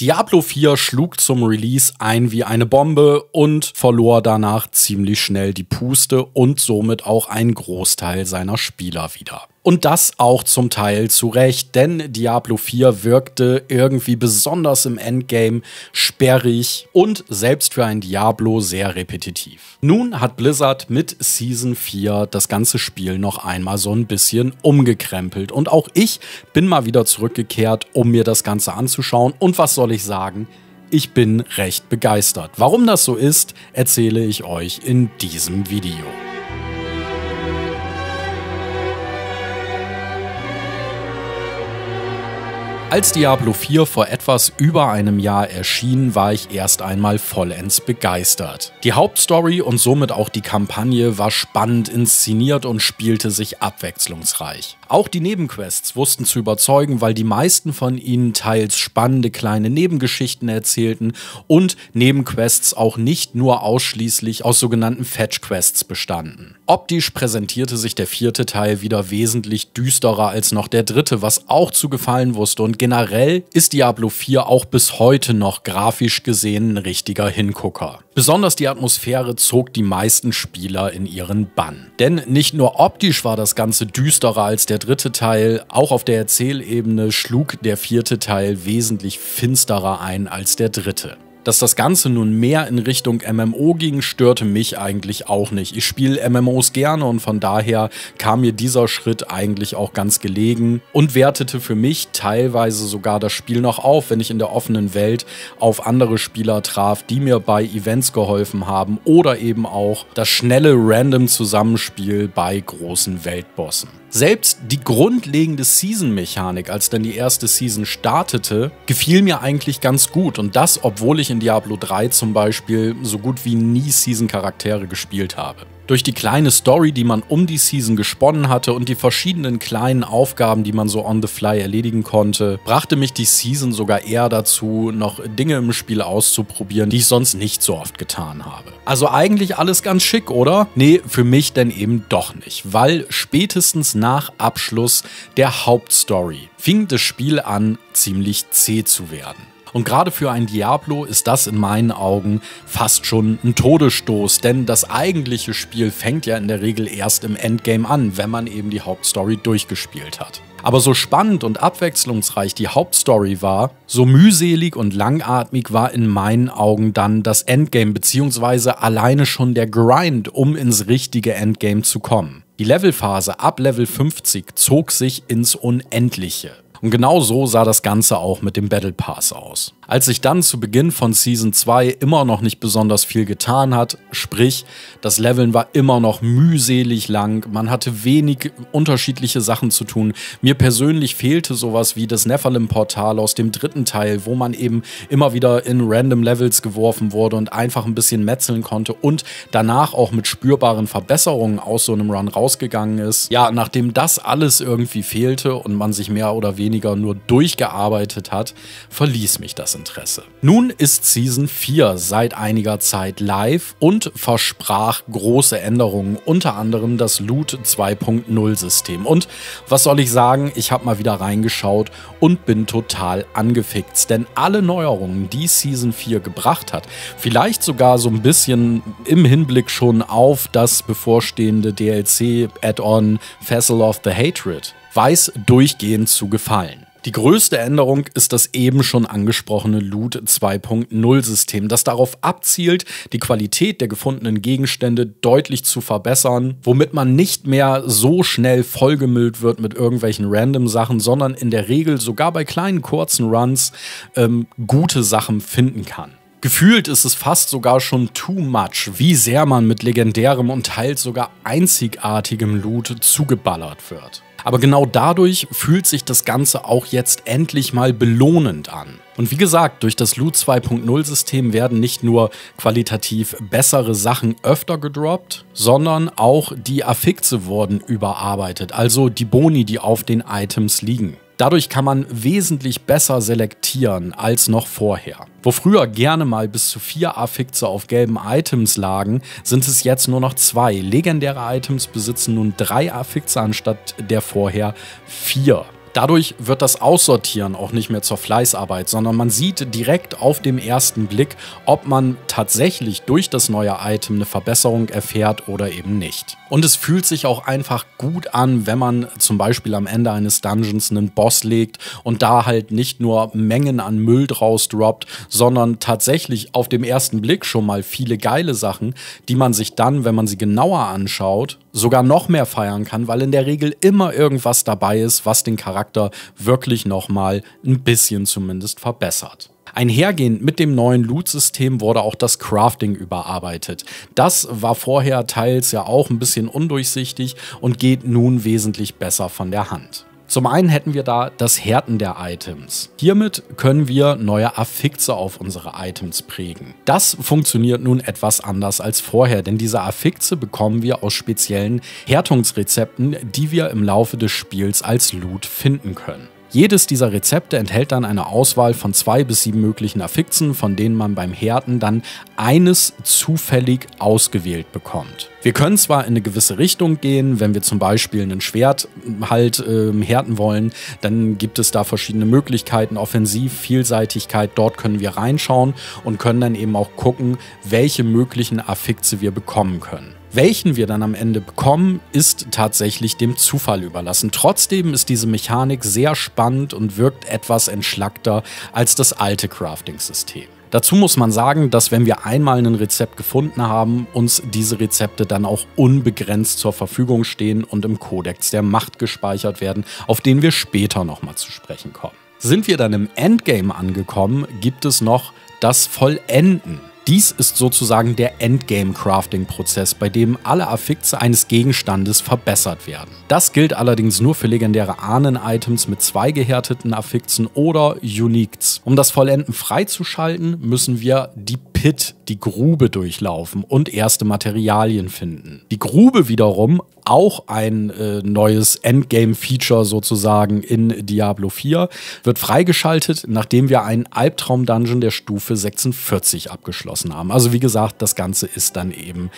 Diablo 4 schlug zum Release ein wie eine Bombe und verlor danach ziemlich schnell die Puste und somit auch einen Großteil seiner Spieler wieder. Und das auch zum Teil zu Recht, denn Diablo 4 wirkte irgendwie besonders im Endgame sperrig und selbst für ein Diablo sehr repetitiv. Nun hat Blizzard mit Season 4 das ganze Spiel noch einmal so ein bisschen umgekrempelt und auch ich bin mal wieder zurückgekehrt, um mir das Ganze anzuschauen und was soll ich sagen? Ich bin recht begeistert. Warum das so ist, erzähle ich euch in diesem Video. Als Diablo 4 vor etwas über einem Jahr erschien, war ich erst einmal vollends begeistert. Die Hauptstory und somit auch die Kampagne war spannend inszeniert und spielte sich abwechslungsreich. Auch die Nebenquests wussten zu überzeugen, weil die meisten von ihnen teils spannende kleine Nebengeschichten erzählten und Nebenquests auch nicht nur ausschließlich aus sogenannten Fetch-Quests bestanden. Optisch präsentierte sich der vierte Teil wieder wesentlich düsterer als noch der dritte, was auch zu gefallen wusste und generell ist Diablo 4 auch bis heute noch grafisch gesehen ein richtiger Hingucker. Besonders die Atmosphäre zog die meisten Spieler in ihren Bann. Denn nicht nur optisch war das Ganze düsterer als der dritte Teil, auch auf der Erzählebene schlug der vierte Teil wesentlich finsterer ein als der dritte. Dass das Ganze nun mehr in Richtung MMO ging, störte mich eigentlich auch nicht. Ich spiele MMOs gerne und von daher kam mir dieser Schritt eigentlich auch ganz gelegen und wertete für mich teilweise sogar das Spiel noch auf, wenn ich in der offenen Welt auf andere Spieler traf, die mir bei Events geholfen haben oder eben auch das schnelle random Zusammenspiel bei großen Weltbossen. Selbst die grundlegende Season-Mechanik, als dann die erste Season startete, gefiel mir eigentlich ganz gut. Und das, obwohl ich in Diablo 3 zum Beispiel so gut wie nie Season-Charaktere gespielt habe. Durch die kleine Story, die man um die Season gesponnen hatte und die verschiedenen kleinen Aufgaben, die man so on the fly erledigen konnte, brachte mich die Season sogar eher dazu, noch Dinge im Spiel auszuprobieren, die ich sonst nicht so oft getan habe. Also eigentlich alles ganz schick, oder? Nee, für mich denn eben doch nicht, weil spätestens nach Abschluss der Hauptstory fing das Spiel an, ziemlich zäh zu werden. Und gerade für ein Diablo ist das in meinen Augen fast schon ein Todesstoß, denn das eigentliche Spiel fängt ja in der Regel erst im Endgame an, wenn man eben die Hauptstory durchgespielt hat. Aber so spannend und abwechslungsreich die Hauptstory war, so mühselig und langatmig war in meinen Augen dann das Endgame beziehungsweise alleine schon der Grind, um ins richtige Endgame zu kommen. Die Levelphase ab Level 50 zog sich ins Unendliche. Und genau so sah das Ganze auch mit dem Battle Pass aus. Als sich dann zu Beginn von Season 2 immer noch nicht besonders viel getan hat, sprich, das Leveln war immer noch mühselig lang, man hatte wenig unterschiedliche Sachen zu tun. Mir persönlich fehlte sowas wie das Nephalim-Portal aus dem dritten Teil, wo man eben immer wieder in random Levels geworfen wurde und einfach ein bisschen metzeln konnte und danach auch mit spürbaren Verbesserungen aus so einem Run rausgegangen ist. Ja, nachdem das alles irgendwie fehlte und man sich mehr oder weniger nur durchgearbeitet hat, verließ mich das Interesse. Nun ist Season 4 seit einiger Zeit live und versprach große Änderungen, unter anderem das Loot 2.0 System. Und was soll ich sagen, ich habe mal wieder reingeschaut und bin total angefixt, denn alle Neuerungen, die Season 4 gebracht hat, vielleicht sogar so ein bisschen im Hinblick schon auf das bevorstehende DLC-Add-on Vessel of the Hatred, weiß durchgehend zu gefallen. Die größte Änderung ist das eben schon angesprochene Loot 2.0 System, das darauf abzielt, die Qualität der gefundenen Gegenstände deutlich zu verbessern, womit man nicht mehr so schnell vollgemüllt wird mit irgendwelchen random Sachen, sondern in der Regel sogar bei kleinen kurzen Runs ähm, gute Sachen finden kann. Gefühlt ist es fast sogar schon too much, wie sehr man mit legendärem und teils sogar einzigartigem Loot zugeballert wird. Aber genau dadurch fühlt sich das Ganze auch jetzt endlich mal belohnend an. Und wie gesagt, durch das Loot 2.0 System werden nicht nur qualitativ bessere Sachen öfter gedroppt, sondern auch die Affixe wurden überarbeitet, also die Boni, die auf den Items liegen. Dadurch kann man wesentlich besser selektieren als noch vorher. Wo früher gerne mal bis zu vier Affixe auf gelben Items lagen, sind es jetzt nur noch zwei. Legendäre Items besitzen nun drei Affixe anstatt der vorher vier. Dadurch wird das Aussortieren auch nicht mehr zur Fleißarbeit, sondern man sieht direkt auf dem ersten Blick, ob man tatsächlich durch das neue Item eine Verbesserung erfährt oder eben nicht. Und es fühlt sich auch einfach gut an, wenn man zum Beispiel am Ende eines Dungeons einen Boss legt und da halt nicht nur Mengen an Müll draus droppt, sondern tatsächlich auf dem ersten Blick schon mal viele geile Sachen, die man sich dann, wenn man sie genauer anschaut, sogar noch mehr feiern kann, weil in der Regel immer irgendwas dabei ist, was den Charakter Charakter wirklich nochmal ein bisschen zumindest verbessert. Einhergehend mit dem neuen Loot-System wurde auch das Crafting überarbeitet. Das war vorher teils ja auch ein bisschen undurchsichtig und geht nun wesentlich besser von der Hand. Zum einen hätten wir da das Härten der Items. Hiermit können wir neue Affixe auf unsere Items prägen. Das funktioniert nun etwas anders als vorher, denn diese Affixe bekommen wir aus speziellen Härtungsrezepten, die wir im Laufe des Spiels als Loot finden können. Jedes dieser Rezepte enthält dann eine Auswahl von zwei bis sieben möglichen Affixen, von denen man beim Härten dann eines zufällig ausgewählt bekommt. Wir können zwar in eine gewisse Richtung gehen, wenn wir zum Beispiel ein Schwert halt äh, härten wollen, dann gibt es da verschiedene Möglichkeiten, Offensiv, Vielseitigkeit, dort können wir reinschauen und können dann eben auch gucken, welche möglichen Affixe wir bekommen können. Welchen wir dann am Ende bekommen, ist tatsächlich dem Zufall überlassen. Trotzdem ist diese Mechanik sehr spannend und wirkt etwas entschlackter als das alte Crafting-System. Dazu muss man sagen, dass wenn wir einmal ein Rezept gefunden haben, uns diese Rezepte dann auch unbegrenzt zur Verfügung stehen und im Kodex der Macht gespeichert werden, auf den wir später nochmal zu sprechen kommen. Sind wir dann im Endgame angekommen, gibt es noch das Vollenden. Dies ist sozusagen der Endgame-Crafting-Prozess, bei dem alle Affixe eines Gegenstandes verbessert werden. Das gilt allerdings nur für legendäre Ahnen-Items mit zwei gehärteten Affixen oder Uniques. Um das Vollenden freizuschalten, müssen wir die Pit, die Grube durchlaufen und erste Materialien finden. Die Grube wiederum auch ein äh, neues Endgame-Feature sozusagen in Diablo 4, wird freigeschaltet, nachdem wir einen Albtraum-Dungeon der Stufe 46 abgeschlossen haben. Also wie gesagt, das Ganze ist dann eben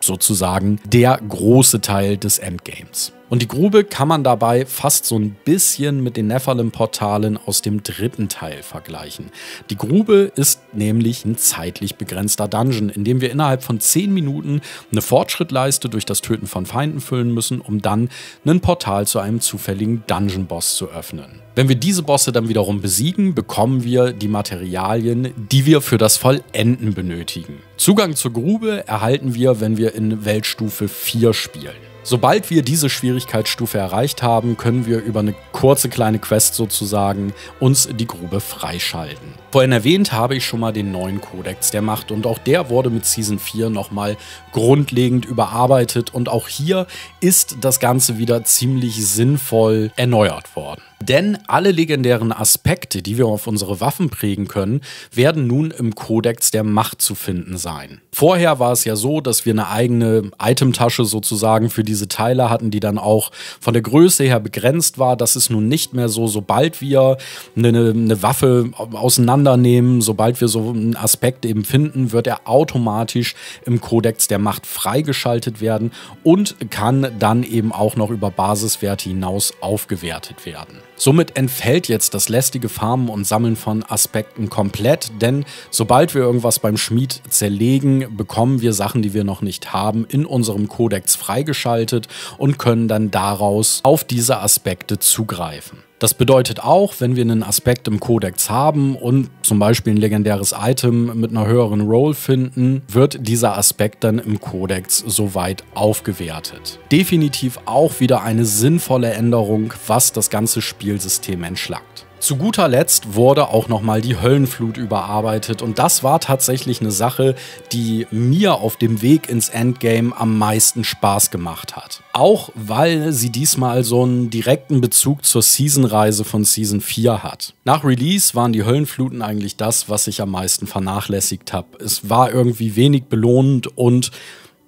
sozusagen der große Teil des Endgames. Und die Grube kann man dabei fast so ein bisschen mit den Nephalem-Portalen aus dem dritten Teil vergleichen. Die Grube ist nämlich ein zeitlich begrenzter Dungeon, in dem wir innerhalb von 10 Minuten eine Fortschrittleiste durch das Töten von Feinden füllen müssen, um dann ein Portal zu einem zufälligen Dungeon-Boss zu öffnen. Wenn wir diese Bosse dann wiederum besiegen, bekommen wir die Materialien, die wir für das Vollenden benötigen. Zugang zur Grube erhalten wir, wenn wir in Weltstufe 4 spielen. Sobald wir diese Schwierigkeitsstufe erreicht haben, können wir über eine kurze kleine Quest sozusagen uns die Grube freischalten. Vorhin erwähnt habe ich schon mal den neuen Kodex der Macht und auch der wurde mit Season 4 nochmal grundlegend überarbeitet und auch hier ist das Ganze wieder ziemlich sinnvoll erneuert worden. Denn alle legendären Aspekte, die wir auf unsere Waffen prägen können, werden nun im Kodex der Macht zu finden sein. Vorher war es ja so, dass wir eine eigene Itemtasche sozusagen für diese Teile hatten, die dann auch von der Größe her begrenzt war. Das ist nun nicht mehr so, sobald wir eine, eine Waffe auseinandernehmen, sobald wir so einen Aspekt eben finden, wird er automatisch im Kodex der Macht freigeschaltet werden und kann dann eben auch noch über Basiswerte hinaus aufgewertet werden. Somit entfällt jetzt das lästige Farmen und Sammeln von Aspekten komplett, denn sobald wir irgendwas beim Schmied zerlegen, bekommen wir Sachen, die wir noch nicht haben, in unserem Kodex freigeschaltet und können dann daraus auf diese Aspekte zugreifen. Das bedeutet auch, wenn wir einen Aspekt im Kodex haben und zum Beispiel ein legendäres Item mit einer höheren Roll finden, wird dieser Aspekt dann im Kodex soweit aufgewertet. Definitiv auch wieder eine sinnvolle Änderung, was das ganze Spielsystem entschlackt. Zu guter Letzt wurde auch nochmal die Höllenflut überarbeitet und das war tatsächlich eine Sache, die mir auf dem Weg ins Endgame am meisten Spaß gemacht hat. Auch weil sie diesmal so einen direkten Bezug zur Season-Reise von Season 4 hat. Nach Release waren die Höllenfluten eigentlich das, was ich am meisten vernachlässigt habe. Es war irgendwie wenig belohnend und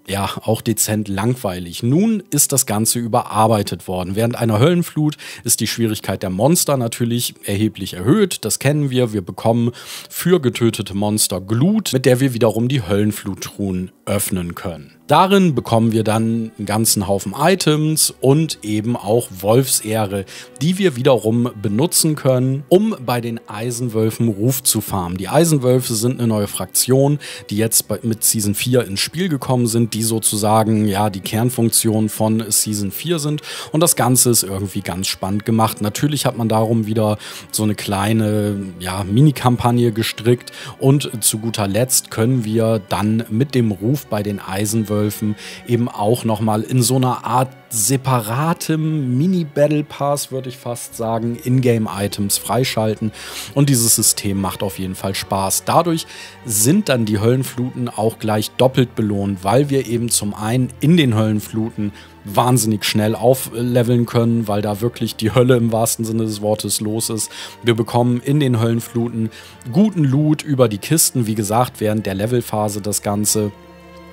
ja, auch dezent langweilig. Nun ist das Ganze überarbeitet worden. Während einer Höllenflut ist die Schwierigkeit der Monster natürlich erheblich erhöht. Das kennen wir. Wir bekommen für getötete Monster Glut, mit der wir wiederum die Höllenfluttruhen öffnen können. Darin bekommen wir dann einen ganzen Haufen Items und eben auch Wolfsehre, die wir wiederum benutzen können, um bei den Eisenwölfen Ruf zu farmen. Die Eisenwölfe sind eine neue Fraktion, die jetzt mit Season 4 ins Spiel gekommen sind, die sozusagen ja die Kernfunktion von Season 4 sind und das Ganze ist irgendwie ganz spannend gemacht. Natürlich hat man darum wieder so eine kleine ja, Mini-Kampagne gestrickt und zu guter Letzt können wir dann mit dem Ruf bei den Eisenwölfen Werwölfen eben auch nochmal in so einer Art separatem Mini-Battle Pass, würde ich fast sagen, Ingame-Items freischalten. Und dieses System macht auf jeden Fall Spaß. Dadurch sind dann die Höllenfluten auch gleich doppelt belohnt, weil wir eben zum einen in den Höllenfluten wahnsinnig schnell aufleveln können, weil da wirklich die Hölle im wahrsten Sinne des Wortes los ist. Wir bekommen in den Höllenfluten guten Loot über die Kisten, wie gesagt, während der Levelphase das Ganze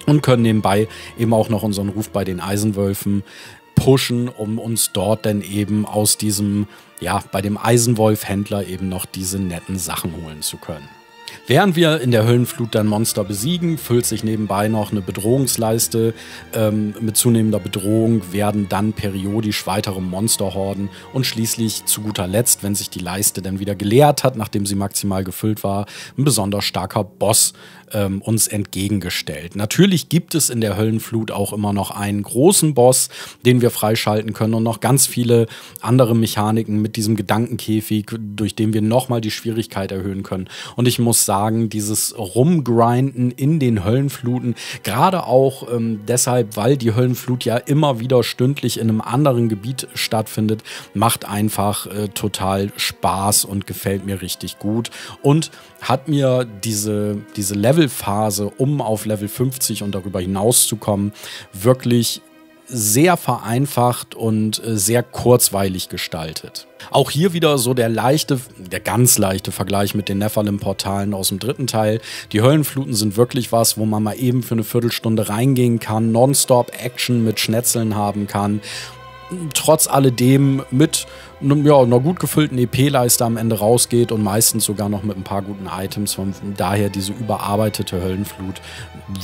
und können nebenbei eben auch noch unseren Ruf bei den Eisenwölfen pushen, um uns dort dann eben aus diesem, ja, bei dem Eisenwolf-Händler eben noch diese netten Sachen holen zu können. Während wir in der Höllenflut dann Monster besiegen, füllt sich nebenbei noch eine Bedrohungsleiste. Ähm, mit zunehmender Bedrohung werden dann periodisch weitere Monsterhorden und schließlich zu guter Letzt, wenn sich die Leiste dann wieder geleert hat, nachdem sie maximal gefüllt war, ein besonders starker Boss ähm, uns entgegengestellt. Natürlich gibt es in der Höllenflut auch immer noch einen großen Boss, den wir freischalten können und noch ganz viele andere Mechaniken mit diesem Gedankenkäfig, durch den wir nochmal die Schwierigkeit erhöhen können. Und ich muss sagen, dieses Rumgrinden in den Höllenfluten, gerade auch ähm, deshalb, weil die Höllenflut ja immer wieder stündlich in einem anderen Gebiet stattfindet, macht einfach äh, total Spaß und gefällt mir richtig gut und hat mir diese, diese Level Levelphase, um auf Level 50 und darüber hinaus zu kommen, wirklich sehr vereinfacht und äh, sehr kurzweilig gestaltet. Auch hier wieder so der leichte, der ganz leichte Vergleich mit den Nephalim-Portalen aus dem dritten Teil. Die Höllenfluten sind wirklich was, wo man mal eben für eine Viertelstunde reingehen kann, nonstop Action mit Schnetzeln haben kann trotz alledem mit ja, einer gut gefüllten EP-Leiste am Ende rausgeht und meistens sogar noch mit ein paar guten Items. Von daher diese überarbeitete Höllenflut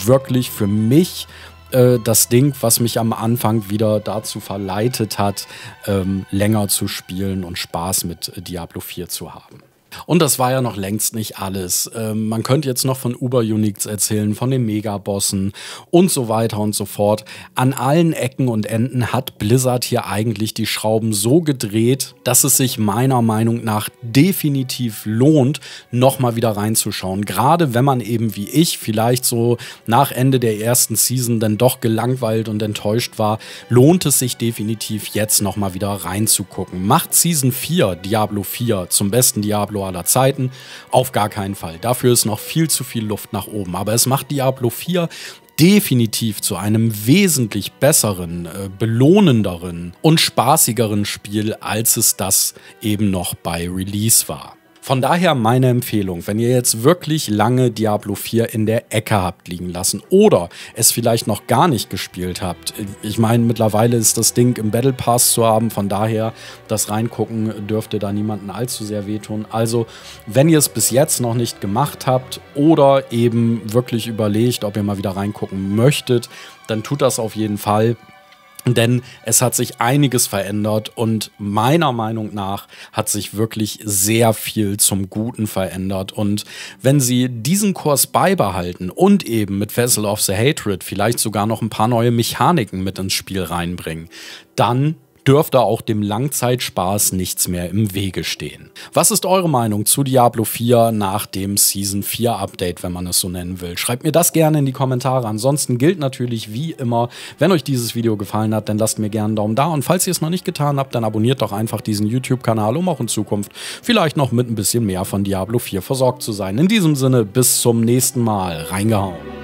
wirklich für mich äh, das Ding, was mich am Anfang wieder dazu verleitet hat, ähm, länger zu spielen und Spaß mit Diablo 4 zu haben. Und das war ja noch längst nicht alles. Ähm, man könnte jetzt noch von Uber Uniques erzählen, von den Megabossen und so weiter und so fort. An allen Ecken und Enden hat Blizzard hier eigentlich die Schrauben so gedreht, dass es sich meiner Meinung nach definitiv lohnt, nochmal wieder reinzuschauen. Gerade wenn man eben wie ich vielleicht so nach Ende der ersten Season dann doch gelangweilt und enttäuscht war, lohnt es sich definitiv jetzt nochmal wieder reinzugucken. Macht Season 4, Diablo 4, zum besten Diablo aller Zeiten. Auf gar keinen Fall. Dafür ist noch viel zu viel Luft nach oben. Aber es macht Diablo 4 definitiv zu einem wesentlich besseren, äh, belohnenderen und spaßigeren Spiel, als es das eben noch bei Release war. Von daher meine Empfehlung, wenn ihr jetzt wirklich lange Diablo 4 in der Ecke habt liegen lassen oder es vielleicht noch gar nicht gespielt habt. Ich meine, mittlerweile ist das Ding im Battle Pass zu haben, von daher das Reingucken dürfte da niemanden allzu sehr wehtun. Also, wenn ihr es bis jetzt noch nicht gemacht habt oder eben wirklich überlegt, ob ihr mal wieder reingucken möchtet, dann tut das auf jeden Fall. Denn es hat sich einiges verändert und meiner Meinung nach hat sich wirklich sehr viel zum Guten verändert. Und wenn sie diesen Kurs beibehalten und eben mit Vessel of the Hatred vielleicht sogar noch ein paar neue Mechaniken mit ins Spiel reinbringen, dann dürfte auch dem Langzeitspaß nichts mehr im Wege stehen. Was ist eure Meinung zu Diablo 4 nach dem Season 4 Update, wenn man es so nennen will? Schreibt mir das gerne in die Kommentare. Ansonsten gilt natürlich wie immer, wenn euch dieses Video gefallen hat, dann lasst mir gerne einen Daumen da und falls ihr es noch nicht getan habt, dann abonniert doch einfach diesen YouTube-Kanal, um auch in Zukunft vielleicht noch mit ein bisschen mehr von Diablo 4 versorgt zu sein. In diesem Sinne, bis zum nächsten Mal. Reingehauen.